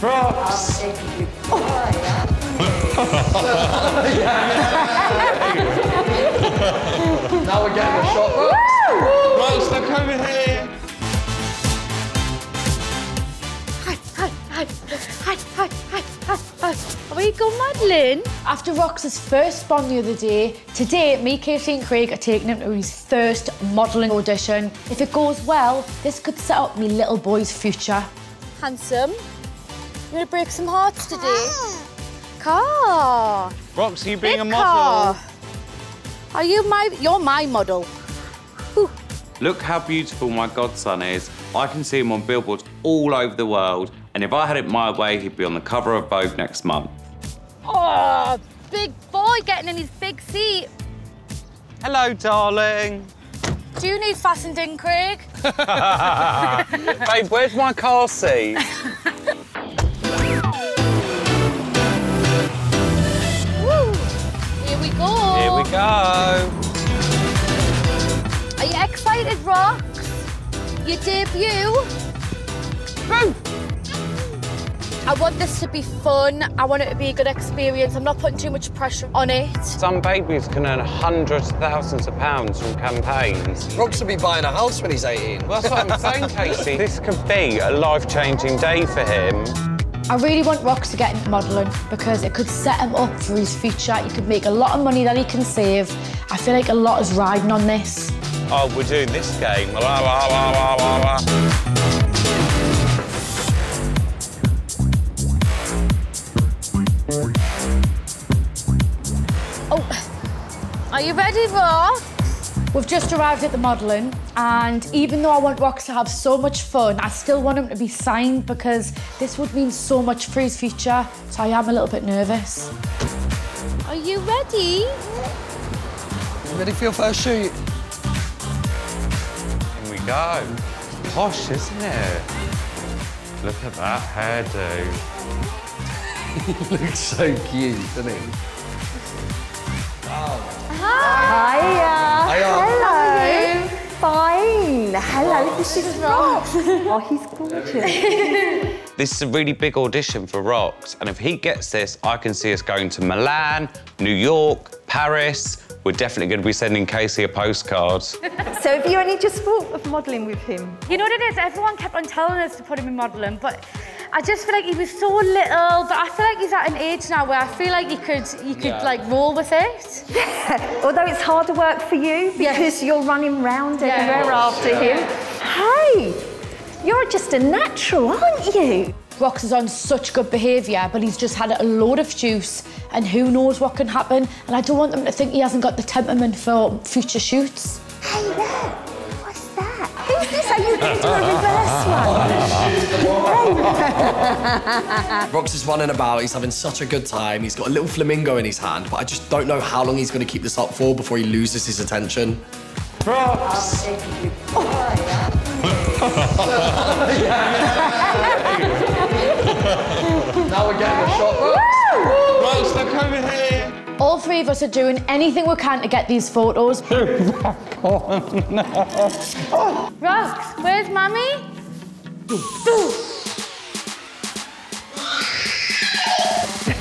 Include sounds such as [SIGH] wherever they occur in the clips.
Rox! now we're getting a shot. Rox, look over here! Hi, hi, hi, hi, hi, hi, hi, hi. Are we going modelling? After Rox's first spawn the other day, today me, Casey and Craig are taking him to his first modelling audition. If it goes well, this could set up me little boy's future. Handsome, you gonna break some hearts today? Car. Rox, are you being Big a model? car. Are you my, you're my model. Ooh. Look how beautiful my godson is. I can see him on billboards all over the world, and if I had it my way, he'd be on the cover of Vogue next month. Oh, big boy getting in his big seat. Hello, darling. Do you need fastened in, Craig? [LAUGHS] Babe, where's my car seat? [LAUGHS] go. Here we go. Are you excited, Rox? Your debut? I want this to be fun. I want it to be a good experience. I'm not putting too much pressure on it. Some babies can earn hundreds of thousands of pounds from campaigns. Rox will be buying a house when he's 18. Well, that's what I'm saying, Casey. This could be a life-changing day for him. I really want Rox to get into modelling because it could set him up for his future. He could make a lot of money that he can save. I feel like a lot is riding on this. Oh, we're doing this game. La, la, la, la, la, la. Oh, are you ready, Rox? We've just arrived at the modelling, and even though I want Rox to have so much fun, I still want him to be signed because this would mean so much for his future. So I am a little bit nervous. Are you ready? Ready for your first shoot? Here we go. Posh, isn't it? Look at that hairdo. [LAUGHS] Looks so cute, doesn't he? Hiya. Hiya. Fine. Hello, this is Rox. Oh, he's gorgeous. [LAUGHS] This is a really big audition for Rox, and if he gets this, I can see us going to Milan, New York, Paris. We're definitely going to be sending Casey a postcard. so have you only just thought of modelling with him? You know what it is? Everyone kept on telling us to put him in modelling, but I just feel like he was so little. But I feel like he's at an age now where I feel like you could, you could Yeah. like roll with it. Although it's harder work for you because Yes. you're running round Yeah. everywhere after him. Hey, you're just a natural, aren't you? Rox is on such good behaviour, but he's just had a load of juice, and who knows what can happen. And I don't want them to think he hasn't got the temperament for future shoots. Hey there. What's that? Who's this? Are you going to do a [LAUGHS] [LAUGHS] Rox is running about, he's having such a good time. He's got a little flamingo in his hand, but I just don't know how long he's going to keep this up for before he loses his attention. Rox! Now we're getting a shot. Rox, look over here! All three of us are doing anything we can to get these photos. [LAUGHS] Oh, Rox, where's Mummy? [LAUGHS]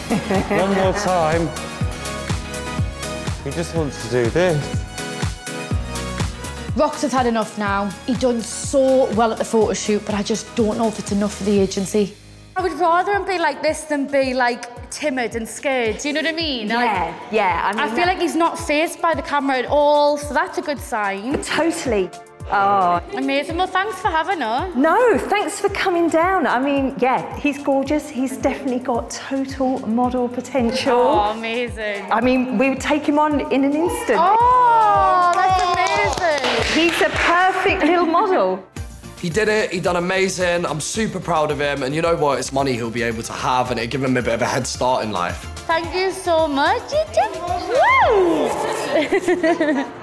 [LAUGHS] One more time. He just wants to do this. Rox has had enough now. He done so well at the photo shoot, but I just don't know if it's enough for the agency. I would rather him be like this than be like timid and scared. Do you know what I mean? Like, Yeah, yeah. I, mean, I feel like he's not phased by the camera at all, so that's a good sign. Totally. Oh, Amazing. Well, thanks for having us. no, thanks for coming down. I mean, yeah, he's gorgeous. He's definitely got total model potential. Oh, amazing. I mean, we would take him on in an instant. Oh, that's amazing. He's a perfect little model. He did it, he done amazing. I'm super proud of him. And you know what? It's money he'll be able to have, and it'll give him a bit of a head start in life. Thank you so much. You did. Woo! [LAUGHS]